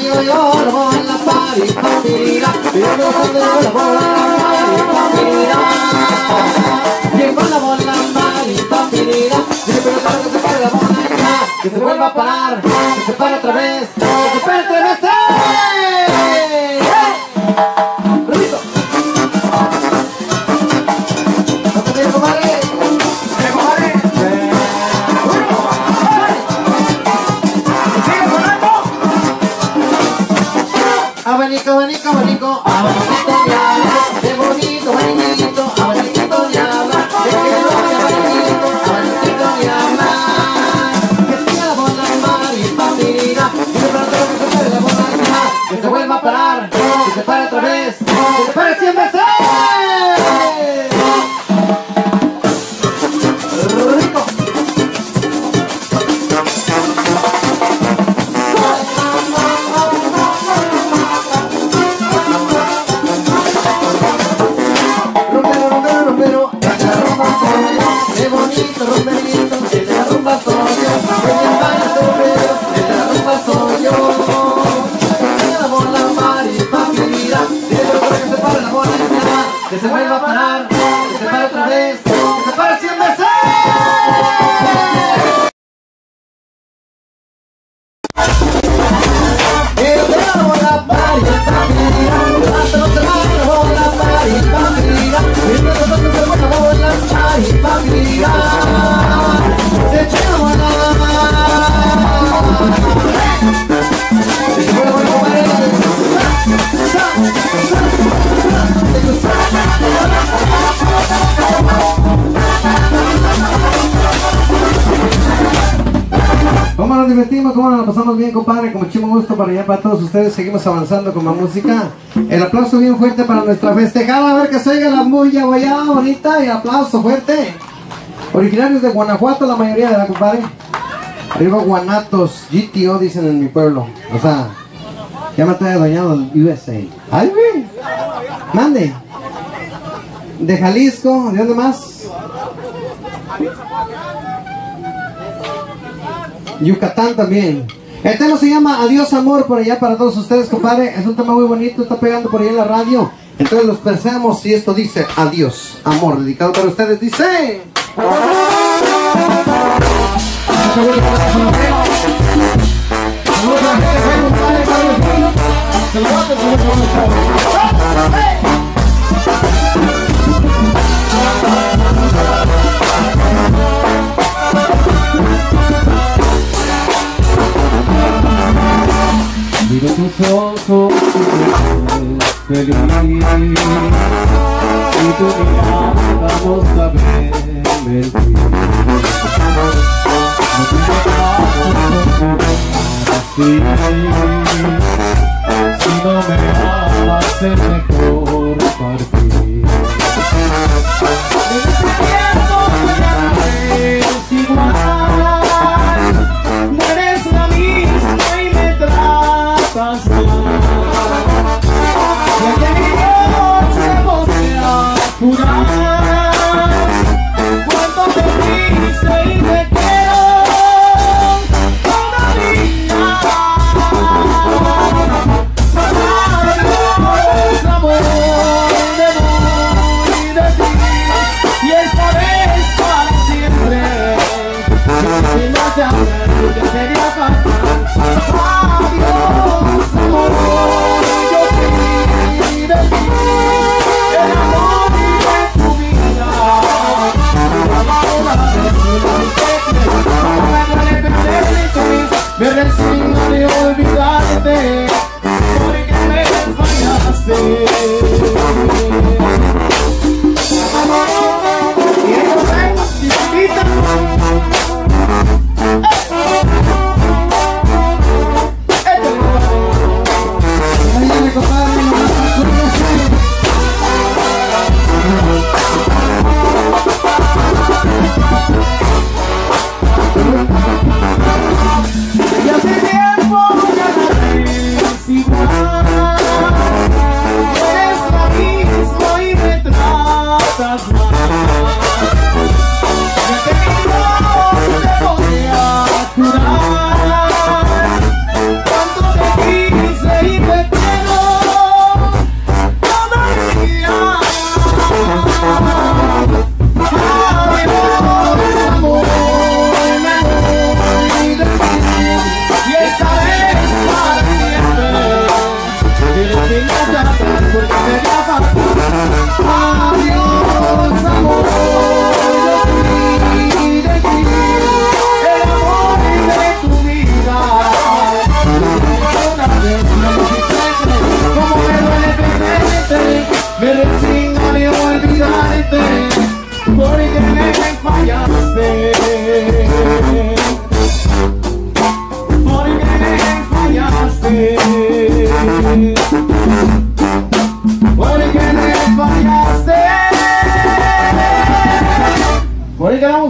Yo, bola en la party, pampirira. Yo, yo, la bola party, pampirira. Llegó la bola party, pampirira. Dice, pero claro que se pare la bola. Que se vuelva a parar, que se pare otra vez, que se pare otra vez. Ya. Que se ¿Cómo nos pasamos bien, compadre? Con muchísimo gusto para allá, para todos ustedes. Seguimos avanzando con la música. El aplauso bien fuerte para nuestra festejada. A ver que se oiga la bulla, guayá, bonita. Y aplauso fuerte. Originarios de Guanajuato, la mayoría de la compadre. Arriba Guanatos, GTO dicen en mi pueblo. O sea, ya me trae doñado el USA. ¡Ay, güey! Mande. De Jalisco, ¿de dónde más? Yucatán también. El tema se llama Adiós Amor por allá para todos ustedes, compadre. Es un tema muy bonito, está pegando por allá en la radio. Entonces los pensamos y esto dice Adiós Amor, dedicado para ustedes. Dice. Miro tus ojos ves feliz Y tu mirada no sabe mentir No te caso así Si no me amas es mejor resigno de olvidarte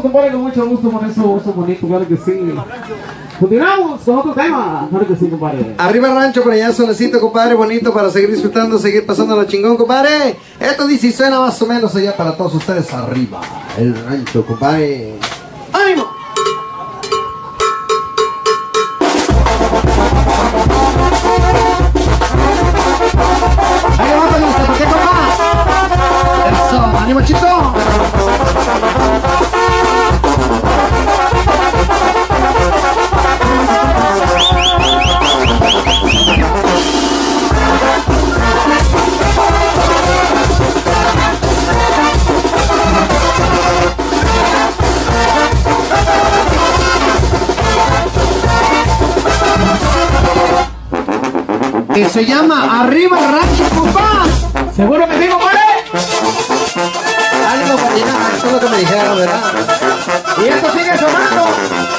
mucho gusto con eso, eso bonito, claro que sí. Continuamos con otro tema, claro que sí, compadre. Arriba rancho, por allá solecito, compadre, bonito para seguir disfrutando, seguir pasando la chingón, compadre. Esto dice suena más o menos allá para todos ustedes arriba. El rancho, compadre. ¡Ánimo! Que se llama Arriba Rancho, compa. ¿Seguro que sí, compadre? Ánimo, Patina, eso es lo que me dijeron, ¿verdad? Y esto sigue sonando.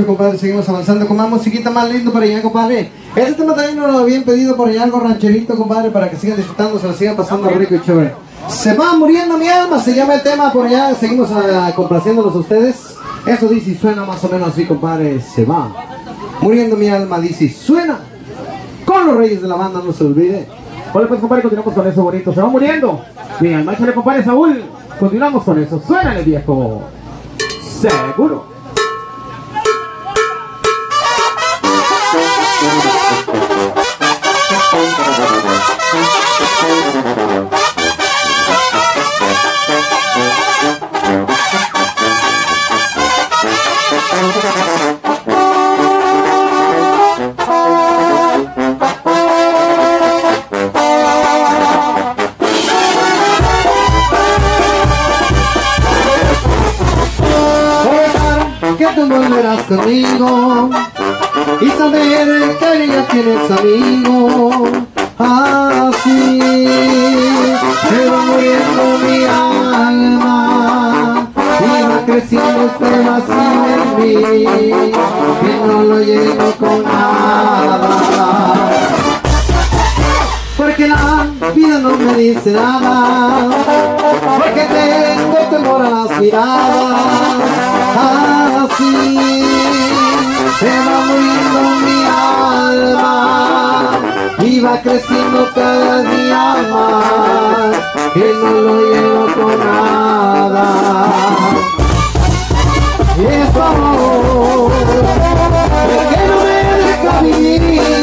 El compadre. Seguimos avanzando con más musiquita más lindo para allá, compadre. Este tema también nos lo habían pedido por allá, algo rancherito, compadre, para que sigan disfrutando, se lo sigan pasando rico y chévere. Se va muriendo mi alma, se llama el tema por allá. Seguimos ah, complaciéndolos a ustedes. Eso dice y suena más o menos así, compadre. Se va muriendo mi alma, dice y suena. Con los reyes de la banda, no se olvide. Hola, pues, compadre, continuamos con eso bonito. Se va muriendo. Bien, máchale, compadre Saúl. Continuamos con eso. Suénale, viejo. Seguro. Que tú volverás conmigo y saber que ya tienes amigo. Así se va muriendo mi alma y va creciendo este vacío en mí que no lo lleno con nada. Porque la vida no me dice nada Porque tengo temor a las miradas. Así se va muriendo mi alma Y va creciendo cada día más Que no lo llevo con nada. Y es que no me deja vivir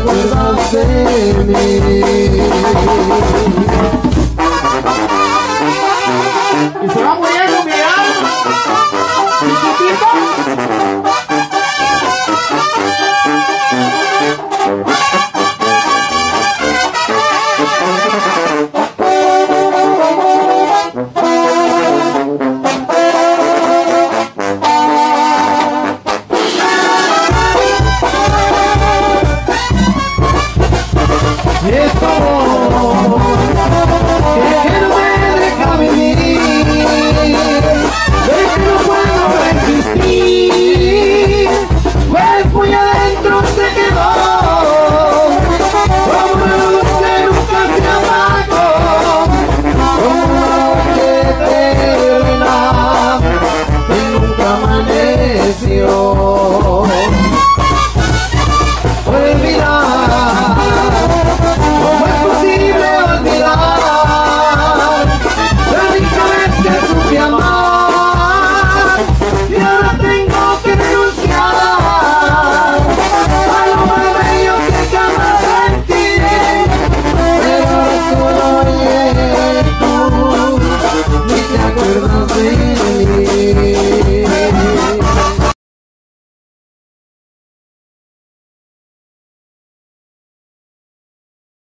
tú, y te acuerdas de mí.